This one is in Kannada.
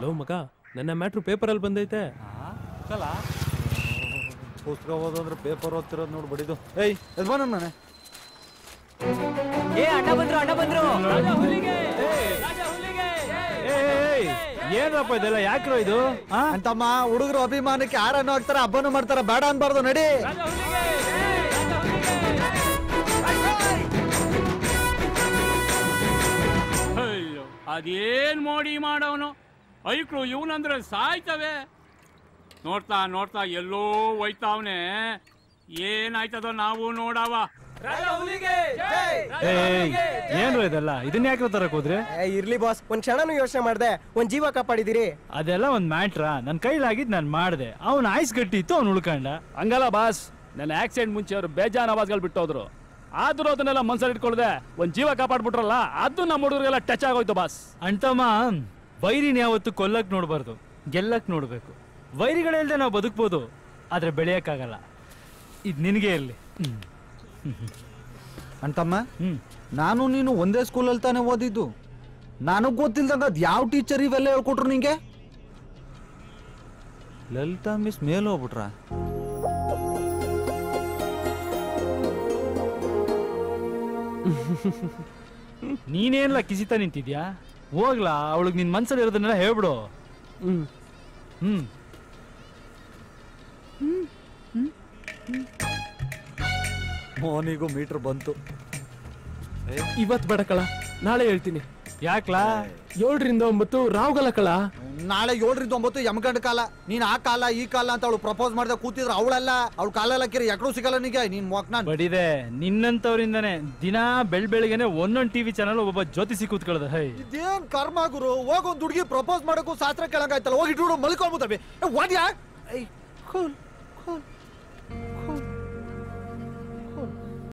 ಲವ್ ಮಗ ನನ್ನ ಮ್ಯಾಟ್ರು ಪೇಪರಲ್ಲಿ ಬಂದೈತೆ. ಪುಸ್ತಕ ಓದೋದ್ರೆ ಪೇಪರ್ ಓದ್ತಿರೋದು ನೋಡಿ ಬಡಿದು. ಏಯ್ ಎದ್ ಬಾ ನಾನೆ ಏ ಅಣ್ಣ ಬಂದ್ರು ಅಣ್ಣ ಬಂದ್ರು. ಏನಪ್ಪ ಇದೆಲ್ಲ ಯಾಕ್ರೋ ಇದು? ಆ? ಅಂತಮ್ಮ ಹುಡುಗರು ಅಭಿಮಾನಕ್ಕೆ ಯಾರನ್ನು ಹಾಕ್ತಾರ ಹಬ್ಬನೂ ಮಾಡ್ತಾರ ಬೇಡ ಅನ್ಬಾರ್ದು ನಡಿ. ಅಯ್ಯೋ ಅದೇನ್ ಮೋಡಿ ಮಾಡವನು ಐಕ್ಳು ಇವನಂದ್ರೆ ಸಾಯ್ತವೆ. ನೋಡ್ತಾ ನೋಡ್ತಾ ಎಲ್ಲೋ ಹೋಯ್ತಾವನೆ. ಏನಾಯ್ತದೋ ನಾವು ನೋಡವ. ಏನು ಇದೆಲ್ಲ? ಇದನ್ನ ಯಾಕೆ ತರಕ್ ಹೋದ್ರೆ? ಇರ್ಲಿ ಬಾಸ್ ಒಂದ್ ಕ್ಷಣನು ಯೋಚನೆ ಮಾಡ್ದೆ. ಒಂದ್ ಜೀವ ಕಾಪಾಡಿದಿರಿ ಅದೆಲ್ಲ ಒಂದ್ ಮ್ಯಾಟ್ರ. ನನ್ ಕೈಲಾಗಿದ್ ನಾನು ಮಾಡ್ದೆ. ಅವ್ನ ಆಯ್ಸ್ ಗಟ್ಟಿ ಇತ್ತು ಅವ್ನು ಉಳ್ಕಂಡ. ಹಂಗಲ್ಲ ಬಾಸ್ ನನ್ನ ಆಕ್ಸಿಡೆಂಟ್ ಮುಂಚೆ ಅವರು ಬೇಜಾನ್ ಆವಾಜ್ಗಳು ಬಿಟ್ಟೋದ್ರು. ಆದ್ರೂ ಅದನ್ನೆಲ್ಲ ಮನ್ಸಲ್ಲಿ ಇಟ್ಕೊಳ್ದೆ ಒಂದ್ ಜೀವ ಕಾಪಾಡ್ಬಿಟ್ರಲ್ಲ ಅದು ನಮ್ಮ ಹುಡುಗರಿಗೆಲ್ಲ ಟಚ್ ಆಗೋಯ್ತು ಬಾಸ್. ಅಂಟಮ್ಮ ವೈರಿನ ಯಾವತ್ತು ಕೊಲ್ಲಕ್ಕೆ ನೋಡಬಾರ್ದು ಗೆಲ್ಲಕ್ಕೆ ನೋಡಬೇಕು. ವೈರಿಗಳಿಲ್ದೆ ನಾವು ಬದುಕ್ಬೋದು ಆದರೆ ಬೆಳೆಯಕ್ಕಾಗಲ್ಲ. ಇದು ನಿನಗೆ ಇಲ್ಲಿ ಹ್ಮ್. ಅಂತಮ್ಮ ಹ್ಮ್. ನಾನು ನೀನು ಒಂದೇ ಸ್ಕೂಲಲ್ಲಿ ತಾನೇ ಓದಿದ್ದು. ನಾನು ಗೊತ್ತಿಲ್ದಂಗ ಅದು ಯಾವ ಟೀಚರ್ ಇವೆಲ್ಲ ಹೇಳ್ಕೊಟ್ರು ನಿಂಗೆ? ಲಲಿತಾ ಮಿಸ್ ಮೇಲೆ ಹೋಗ್ಬಿಟ್ರ? ನೀನೇನ್ಲ ಕಿಸಿತಾ ನಿಂತಿದ್ಯಾ? ಹೋಗ್ಲಾ? ಅವಳಿಗೆ ನಿನ್ ಮನ್ಸಲ್ಲಿ ಇರೋದನ್ನೆಲ್ಲ ಹೇಳ್ಬಿಡು. ಹ್ಮ್. ಹ್ಮ್. ಮೋನಿಗೂ ಮೀಟರ್ ಬಂತು. ಇವತ್ ಬೇಡ ಕಳ ನಾಳೆ ಹೇಳ್ತೀನಿ. ಯಾಕ್ಲಾ? ಏಳರಿಂದ ಒಂಬತ್ತು ರಾವ್ಗಲ ಕಳ. ನಾಳೆ ಏಳರಿಂದ ಒಂಬತ್ತು ಯಮಗಂಡ ಕಾಲ. ನೀನ್ ಆ ಕಾಲ ಈ ಕಾಲ ಅಂತ ಅವಳು ಪ್ರಪೋಸ್ ಮಾಡ್ದೆ ಕೂತಿದ್ರು ಅವಳಲ್ಲ. ಅವಳು ಕಾಲೆಲ್ಲ ಕಿರಿ ಎಕಡೂ ಸಿಗಲ್ಲ ನಿಗೆ. ನೀನ್ ಮೊಕ್ ನಾನು. ಬಡಿದೆ ನಿನ್ನಂತವ್ರಿಂದಾನೆ ದಿನಾ ಬೆಳ್ ಬೆಳಿಗ್ಗೆನೆ ಒಂದೊಂದ್ ಟಿವಿ ಚಾನಲ್ ಒಬ್ಬ ಜ್ಯೋತಿಷಿ ಕೂತ್ಕೊಳ್ಳೋದು ಹೈ. ಇದೇನ್ ಕರ್ಮ ಗುರು? ಹೋಗ್ ಒಂದ್ ಹುಡುಗಿ ಪ್ರಪೋಸ್ ಮಾಡಕ್ಕೂ ಶಾಸ್ತ್ರ ಕೇಳಂಗಾಯ್ತಲ್ಲ ಹೋಗಿ ಇಟ್ಟು ಮಲ್ಕೊಂಡ್ಬಿಟ್ಟವೆ ವಾದ್ಯಾ ಐ ಕೂಲ್.